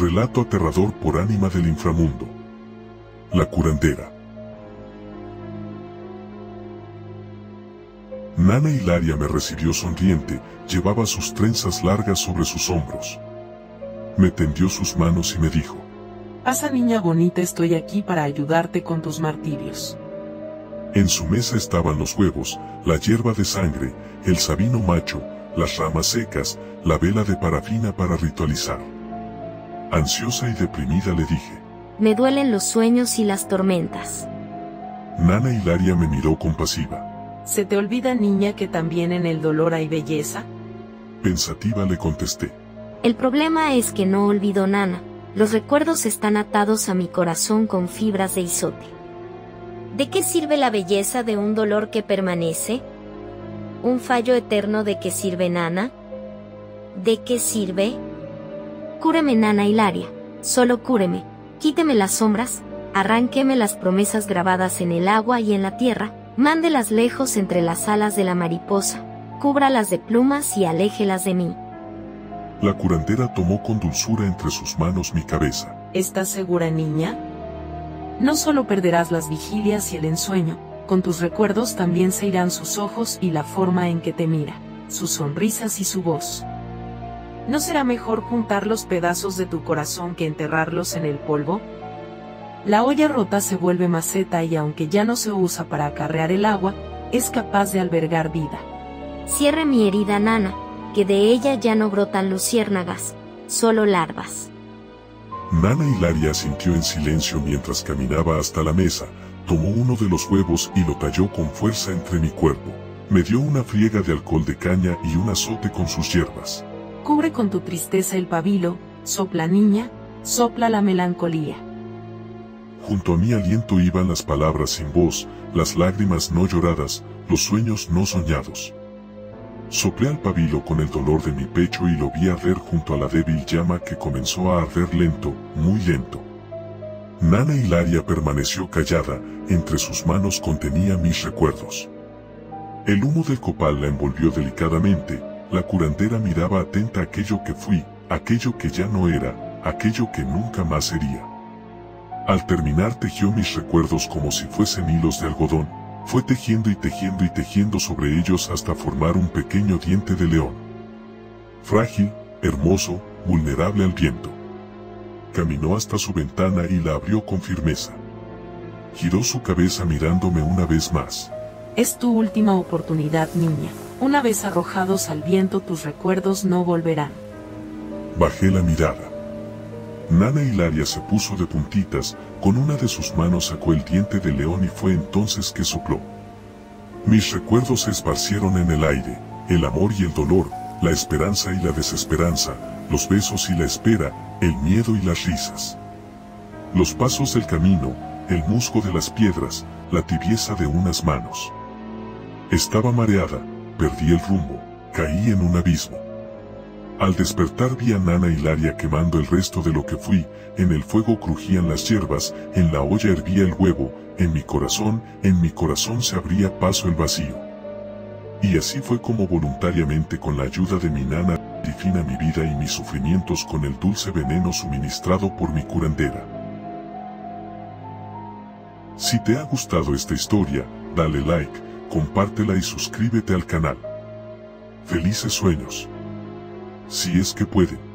Relato aterrador por ánima del inframundo. La curandera. Nana Hilaria me recibió sonriente, llevaba sus trenzas largas sobre sus hombros. Me tendió sus manos y me dijo, Pasa niña bonita, estoy aquí para ayudarte con tus martirios. En su mesa estaban los huevos, la hierba de sangre, el sabino macho, las ramas secas, la vela de parafina para ritualizar. Ansiosa y deprimida le dije. Me duelen los sueños y las tormentas. Nana Hilaria me miró compasiva. ¿Se te olvida niña que también en el dolor hay belleza? Pensativa le contesté. El problema es que no olvido Nana. Los recuerdos están atados a mi corazón con fibras de isote. ¿De qué sirve la belleza de un dolor que permanece? ¿Un fallo eterno de qué sirve Nana? ¿De qué sirve? Cúreme Nana Hilaria, solo cúreme, quíteme las sombras, arránqueme las promesas grabadas en el agua y en la tierra, mándelas lejos entre las alas de la mariposa, cúbralas de plumas y aléjelas de mí. La curandera tomó con dulzura entre sus manos mi cabeza. ¿Estás segura niña? No solo perderás las vigilias y el ensueño, con tus recuerdos también se irán sus ojos y la forma en que te mira, sus sonrisas y su voz. ¿No será mejor juntar los pedazos de tu corazón que enterrarlos en el polvo? La olla rota se vuelve maceta y aunque ya no se usa para acarrear el agua, es capaz de albergar vida. Cierre mi herida nana, que de ella ya no brotan luciérnagas, solo larvas. Nana Hilaria sintió en silencio mientras caminaba hasta la mesa, tomó uno de los huevos y lo talló con fuerza entre mi cuerpo. Me dio una friega de alcohol de caña y un azote con sus hierbas. Cubre con tu tristeza el pabilo, sopla niña, sopla la melancolía. Junto a mi aliento iban las palabras sin voz, las lágrimas no lloradas, los sueños no soñados. Soplé al pabilo con el dolor de mi pecho y lo vi arder junto a la débil llama que comenzó a arder lento, muy lento. Nana Hilaria permaneció callada, entre sus manos contenía mis recuerdos. El humo del copal la envolvió delicadamente, la curandera miraba atenta aquello que fui, aquello que ya no era, aquello que nunca más sería. Al terminar tejió mis recuerdos como si fuesen hilos de algodón, fue tejiendo y tejiendo y tejiendo sobre ellos hasta formar un pequeño diente de león. Frágil, hermoso, vulnerable al viento. Caminó hasta su ventana y la abrió con firmeza. Giró su cabeza mirándome una vez más. Es tu última oportunidad, niña. Una vez arrojados al viento tus recuerdos no volverán. Bajé la mirada. Nana Hilaria se puso de puntitas, con una de sus manos sacó el diente de león y fue entonces que sopló. Mis recuerdos se esparcieron en el aire, el amor y el dolor, la esperanza y la desesperanza, los besos y la espera, el miedo y las risas. Los pasos del camino, el musgo de las piedras, la tibieza de unas manos. Estaba mareada, perdí el rumbo, caí en un abismo. Al despertar vi a Nana Hilaria quemando el resto de lo que fui, en el fuego crujían las hierbas, en la olla hervía el huevo, en mi corazón, en mi corazón se abría paso el vacío. Y así fue como voluntariamente con la ayuda de mi nana, defina mi vida y mis sufrimientos con el dulce veneno suministrado por mi curandera. Si te ha gustado esta historia, dale like, compártela y suscríbete al canal. Felices sueños. Si es que pueden.